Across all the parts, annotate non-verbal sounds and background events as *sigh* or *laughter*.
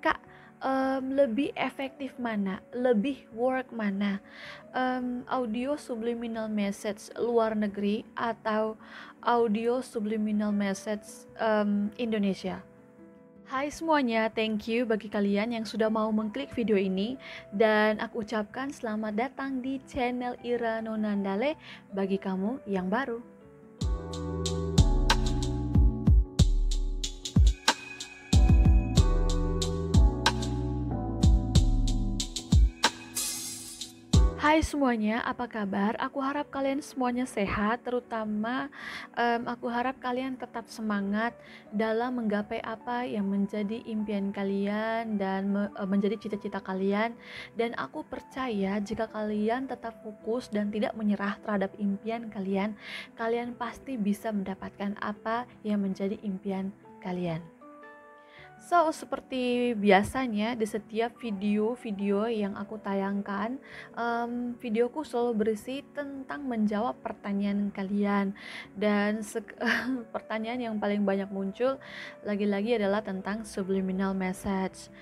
Kak, mmm, lebih efektif mana? Lebih work mana? Mmm, audio subliminal message luar negeri atau audio subliminal message, mmm, Indonesia? Hai semuanya, thank you bagi kalian yang sudah mau mengklik video ini dan aku ucapkan selamat datang di channel Ira Nonandale bagi kamu yang baru. Hai semuanya, apa kabar? Aku harap kalian semuanya sehat, terutama um, aku harap kalian tetap semangat dalam menggapai apa yang menjadi impian kalian dan me e, menjadi cita-cita kalian. Dan aku percaya jika kalian tetap fokus dan tidak menyerah terhadap impian kalian, kalian pasti bisa mendapatkan apa yang menjadi impian kalian. So, seperti biasanya di setiap video-video yang aku tayangkan, um, videoku selalu berisi tentang menjawab pertanyaan kalian dan *laughs* pertanyaan yang paling banyak muncul lagi-lagi adalah tentang subliminal message.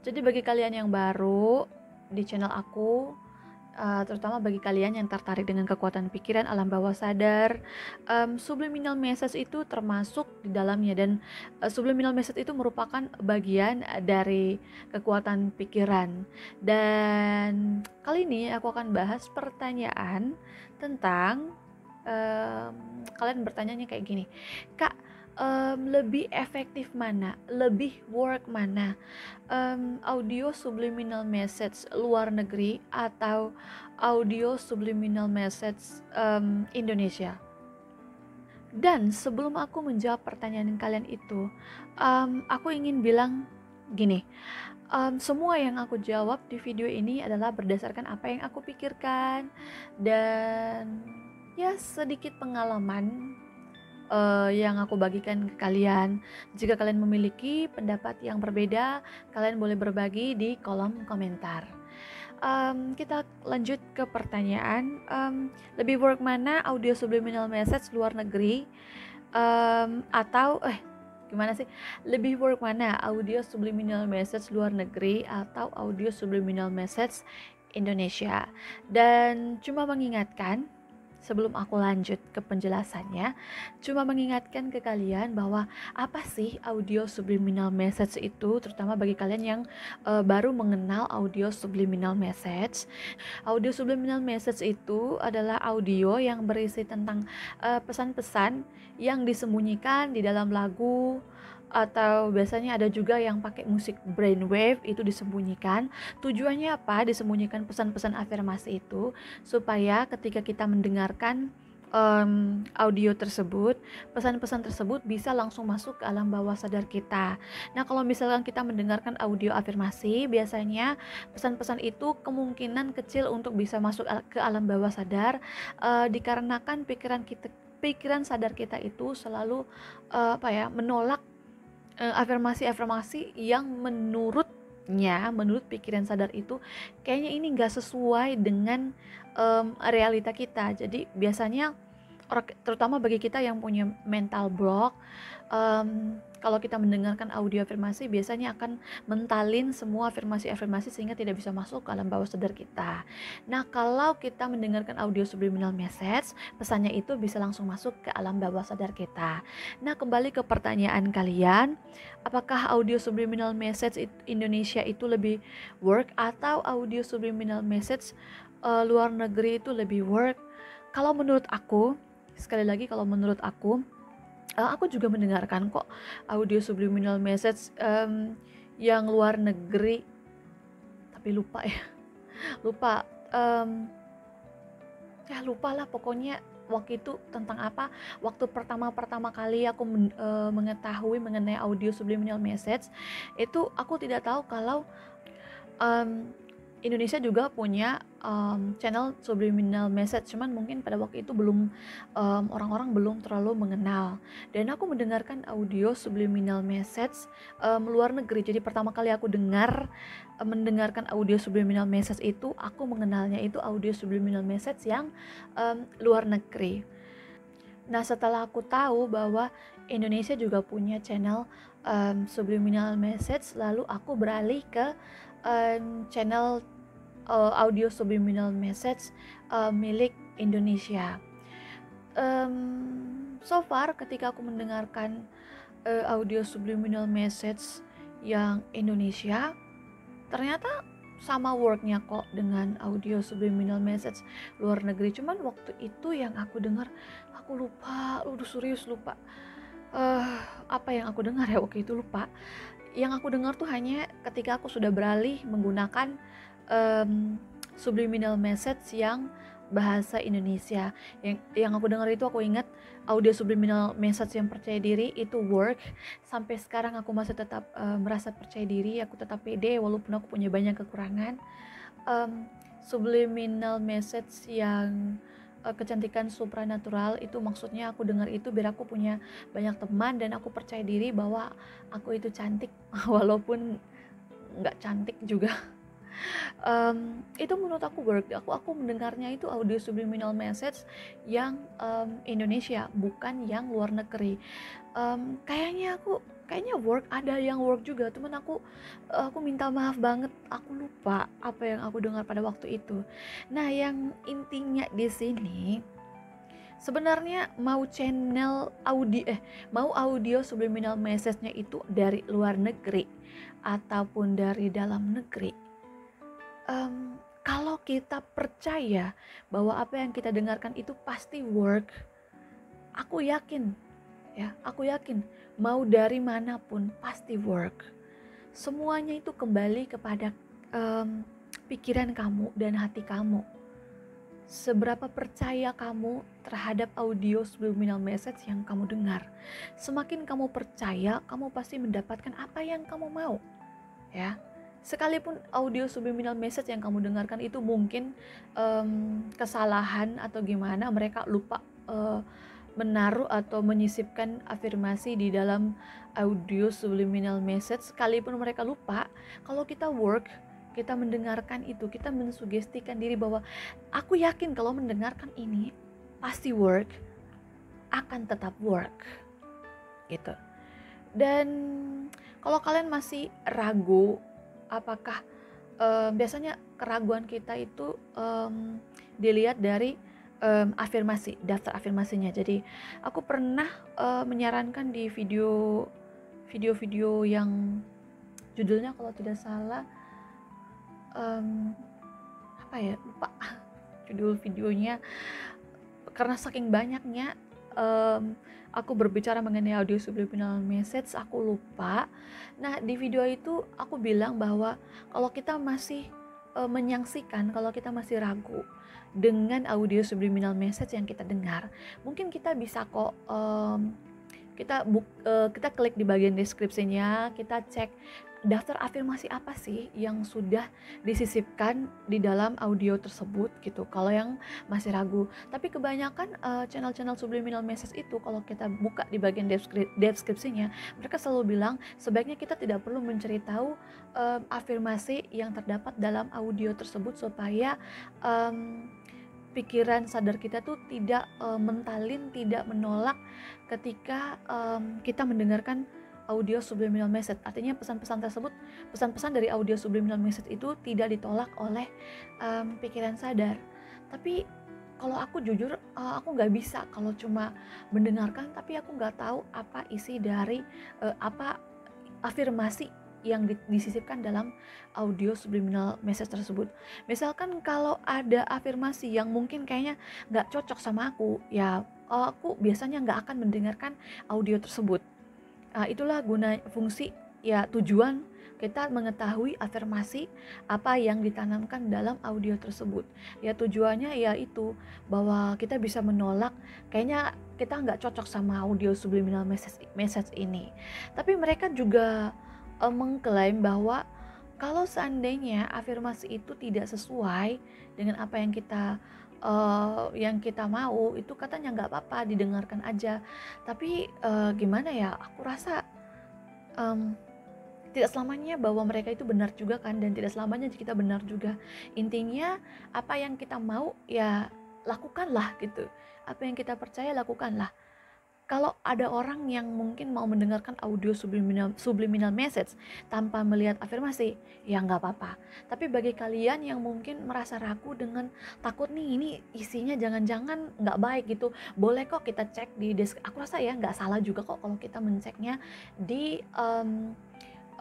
Jadi bagi kalian yang baru di channel aku, uh, terutama bagi kalian yang tertarik dengan kekuatan pikiran alam bawah sadar um, subliminal message itu termasuk di dalamnya. Dan uh, subliminal message itu merupakan bagian dari kekuatan pikiran. Dan kali ini aku akan bahas pertanyaan tentang um, kalian bertanyanya kayak gini. Kak um, lebih efektif mana, lebih work mana, um, audio subliminal message luar negeri atau audio subliminal message um, Indonesia. Dan sebelum aku menjawab pertanyaan kalian itu, um, aku ingin bilang gini, um, semua yang aku jawab di video ini adalah berdasarkan apa yang aku pikirkan. Dan ya sedikit pengalaman uh, yang aku bagikan ke kalian. Jika kalian memiliki pendapat yang berbeda, kalian boleh berbagi di kolom komentar. Um, kita lanjut ke pertanyaan, um, lebih work mana audio subliminal message luar negeri um, atau eh gimana sih? Lebih work mana audio subliminal message luar negeri atau audio subliminal message Indonesia? Dan cuma mengingatkan sebelum aku lanjut ke penjelasannya, cuma mengingatkan ke kalian bahwa apa sih audio subliminal message itu, terutama bagi kalian yang uh, baru mengenal audio subliminal message. Audio subliminal message itu adalah audio yang berisi tentang eh, pesan-pesan uh, yang disembunyikan di dalam lagu atau biasanya ada juga yang pakai musik brainwave itu disembunyikan. Tujuannya apa? Disembunyikan pesan-pesan afirmasi itu supaya ketika kita mendengarkan um, audio tersebut, pesan-pesan tersebut bisa langsung masuk ke alam bawah sadar kita. Nah, kalau misalkan kita mendengarkan audio afirmasi, biasanya pesan-pesan itu kemungkinan kecil untuk bisa masuk ke alam bawah sadar uh, dikarenakan pikiran kita pikiran sadar kita itu selalu uh, apa ya menolak afirmasi-afirmasi yang menurutnya, menurut pikiran sadar itu kayaknya ini nggak sesuai dengan um, realita kita. Jadi biasanya terutama bagi kita yang punya mental block um, kalau kita mendengarkan audio afirmasi biasanya akan mentalin semua afirmasi-afirmasi sehingga tidak bisa masuk ke alam bawah sadar kita. Nah, kalau kita mendengarkan audio subliminal message, pesannya itu bisa langsung masuk ke alam bawah sadar kita. Nah, kembali ke pertanyaan kalian, apakah audio subliminal message Indonesia itu lebih work atau audio subliminal message uh, luar negeri itu lebih work? Kalau menurut aku, sekali lagi kalau menurut aku uh, aku juga mendengarkan kok audio subliminal message um, yang luar negeri. Tapi lupa ya. *laughs* Lupa um, ya lupa lah pokoknya waktu itu tentang apa. Waktu pertama-pertama kali aku men, uh, mengetahui mengenai audio subliminal message itu aku tidak tahu kalau um, Indonesia juga punya um, channel subliminal message cuman mungkin pada waktu itu belum orang orang-orang belum terlalu mengenal. Dan aku mendengarkan audio subliminal message um, luar negeri. Jadi pertama kali aku dengar um, mendengarkan audio subliminal message itu aku mengenalnya itu audio subliminal message yang um, luar negeri. Nah setelah aku tahu bahwa Indonesia juga punya channel um, subliminal message lalu aku beralih ke um, channel uh, audio subliminal message uh, milik Indonesia. Um, so far ketika aku mendengarkan uh, audio subliminal message yang Indonesia, ternyata sama worknya kok dengan audio subliminal message luar negeri. Cuman waktu itu yang aku dengar, aku lupa, udah serius lupa. Uh, apa yang aku dengar ya? Waktu itu lupa. Yang aku dengar tuh hanya ketika aku sudah beralih menggunakan um, subliminal message yang bahasa Indonesia. Yang yang aku dengar itu aku ingat audio subliminal message yang percaya diri itu work. Sampai sekarang aku masih tetap uh, merasa percaya diri aku tetap pede walaupun aku punya banyak kekurangan. Um, subliminal message yang kecantikan supranatural itu maksudnya aku dengar itu biar aku punya banyak teman dan aku percaya diri bahwa aku itu cantik. *laughs* Walaupun nggak cantik juga. Um, itu menurut aku work. Aku aku mendengarnya itu audio subliminal message yang um, Indonesia bukan yang luar negeri. Um, kayaknya aku kayaknya work ada yang work juga teman aku aku minta maaf banget aku lupa apa yang aku dengar pada waktu itu. Nah yang intinya di sini sebenarnya mau channel audio eh mau audio subliminal message-nya itu dari luar negeri ataupun dari dalam negeri um, kalau kita percaya bahwa apa yang kita dengarkan itu pasti work, aku yakin, ya, aku yakin mau dari mana pun pasti work. Semuanya itu kembali kepada um, pikiran kamu dan hati kamu. Seberapa percaya kamu terhadap audio subliminal message yang kamu dengar. Semakin kamu percaya, kamu pasti mendapatkan apa yang kamu mau. Ya sekalipun audio subliminal message yang kamu dengarkan itu mungkin um, kesalahan atau gimana mereka lupa uh, menaruh atau menyisipkan afirmasi di dalam audio subliminal message sekalipun mereka lupa kalau kita work kita mendengarkan itu kita mensugestikan diri bahwa aku yakin kalau mendengarkan ini pasti work akan tetap work. Gitu. Dan kalau kalian masih ragu apakah um, biasanya keraguan kita itu um, dilihat dari um, afirmasi daftar afirmasinya. Jadi aku pernah uh, menyarankan di video video-video yang judulnya kalau tidak salah um, apa ya lupa. *laughs* Judul videonya karena saking banyaknya um, aku berbicara mengenai audio subliminal message aku lupa. Nah di video itu aku bilang bahwa kalau kita masih uh, menyaksikan kalau kita masih ragu dengan audio subliminal message yang kita dengar. Mungkin kita bisa kok um, kita buk, uh, kita klik di bagian deskripsinya kita cek daftar afirmasi apa sih yang sudah disisipkan di dalam audio tersebut gitu kalau yang masih ragu. Tapi kebanyakan eh, channel-channel subliminal message itu kalau kita buka di bagian deskripsinya mereka selalu bilang sebaiknya kita tidak perlu mencari tahu um, afirmasi yang terdapat dalam audio tersebut supaya um, pikiran sadar kita tuh tidak uh, mentalin, tidak menolak ketika um, kita mendengarkan audio subliminal message. Artinya pesan-pesan tersebut, pesan-pesan dari audio subliminal message itu tidak ditolak oleh um, pikiran sadar. Tapi kalau aku jujur, uh, aku nggak bisa kalau cuma mendengarkan, tapi aku nggak tahu apa isi dari uh, apa afirmasi yang disisipkan dalam audio subliminal message tersebut. Misalkan kalau ada afirmasi yang mungkin kayaknya nggak cocok sama aku, ya aku biasanya nggak akan mendengarkan audio tersebut Nah, itulah guna fungsi ya tujuan kita mengetahui afirmasi apa yang ditanamkan dalam audio tersebut. Ya tujuannya yaitu bahwa kita bisa menolak kayaknya kita nggak cocok sama audio subliminal message message ini. Tapi mereka juga uh, mengklaim bahwa kalau seandainya afirmasi itu tidak sesuai dengan apa yang kita uh, yang kita mau itu katanya nggak apa-apa didengarkan aja. Tapi uh, gimana ya aku rasa um, tidak selamanya bahwa mereka itu benar juga kan dan tidak selamanya kita benar juga. Intinya apa yang kita mau ya lakukanlah gitu. Apa yang kita percaya lakukanlah kalau ada orang yang mungkin mau mendengarkan audio subliminal, subliminal message tanpa melihat afirmasi, ya nggak apa-apa. Tapi bagi kalian yang mungkin merasa ragu dengan takut nih ini isinya jangan-jangan nggak baik gitu, boleh kok kita cek di desk. Aku rasa ya nggak salah juga kok kalau kita menceknya di um,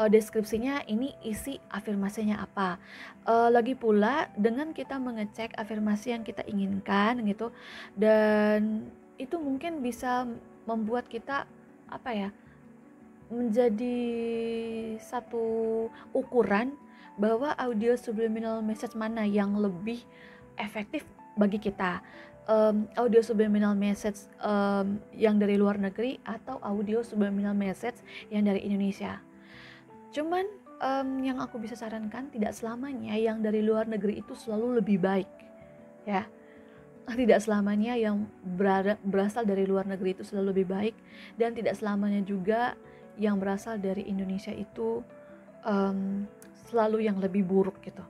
deskripsinya ini isi afirmasinya apa. Uh, lagi pula dengan kita mengecek afirmasi yang kita inginkan gitu dan itu mungkin bisa membuat kita apa ya menjadi satu ukuran bahwa audio subliminal message mana yang lebih efektif bagi kita. Um, audio subliminal message um, yang dari luar negeri atau audio subliminal message yang dari Indonesia. Cuman um, yang aku bisa sarankan tidak selamanya yang dari luar negeri itu selalu lebih baik ya tidak selamanya yang berasal dari luar negeri itu selalu lebih baik dan tidak selamanya juga yang berasal dari Indonesia itu um, selalu yang lebih buruk gitu.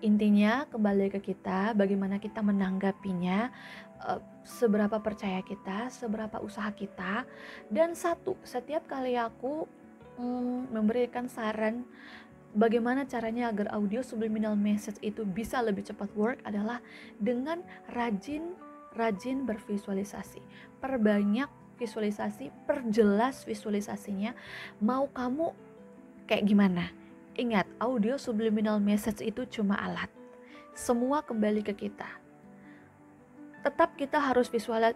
Intinya kembali ke kita, bagaimana kita menanggapinya, uh, seberapa percaya kita, seberapa usaha kita, dan satu setiap kali aku um, memberikan saran bagaimana caranya agar audio subliminal message itu bisa lebih cepat work adalah dengan rajin rajin bervisualisasi. Perbanyak visualisasi, perjelas visualisasinya. Mau kamu kayak gimana? Ingat, audio subliminal message itu cuma alat. Semua kembali ke kita. Tetap kita harus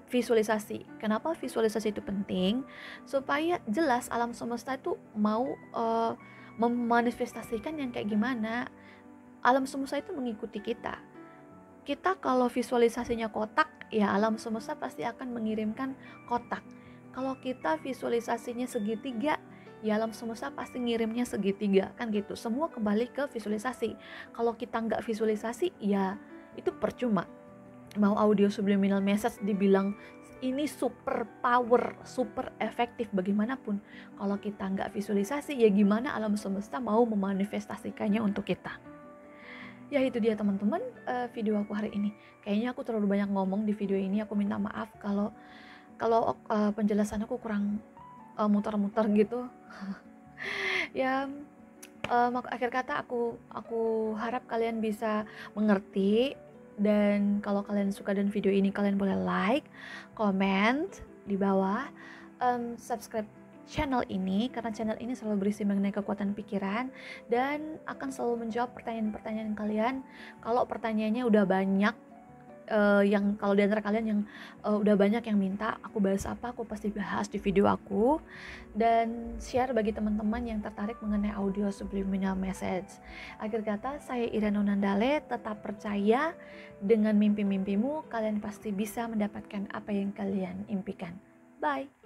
visualisasi. Kenapa visualisasi itu penting? Supaya jelas alam semesta itu mau uh, memanifestasikan yang kayak gimana. Alam semesta itu mengikuti kita. Kita kalau visualisasinya kotak ya alam semesta pasti akan mengirimkan kotak. Kalau kita visualisasinya segitiga ya alam semesta pasti ngirimnya segitiga. Kan gitu semua kembali ke visualisasi. Kalau kita nggak visualisasi ya itu percuma. Mau audio subliminal message dibilang ini super power, super efektif bagaimanapun. Kalau kita nggak visualisasi, ya gimana alam semesta mau memanifestasikannya untuk kita. Ya itu dia teman-teman uh, video aku hari ini. Kayaknya aku terlalu banyak ngomong di video ini. Aku minta maaf kalau kalau uh, penjelasan aku kurang uh, muter-muter gitu. *laughs* ya um, akhir kata aku aku harap kalian bisa mengerti dan kalau kalian suka dengan video ini, kalian boleh like, comment di bawah, um, subscribe channel ini karena channel ini selalu berisi mengenai kekuatan pikiran dan akan selalu menjawab pertanyaan-pertanyaan kalian. Kalau pertanyaannya udah banyak uh, yang kalau di antara kalian yang uh, udah banyak yang minta aku bahas apa aku pasti bahas di video aku. Dan share bagi teman-teman yang tertarik mengenai audio subliminal message. Akhir kata saya Irene Nandale tetap percaya dengan mimpi-mimpimu kalian pasti bisa mendapatkan apa yang kalian impikan. Bye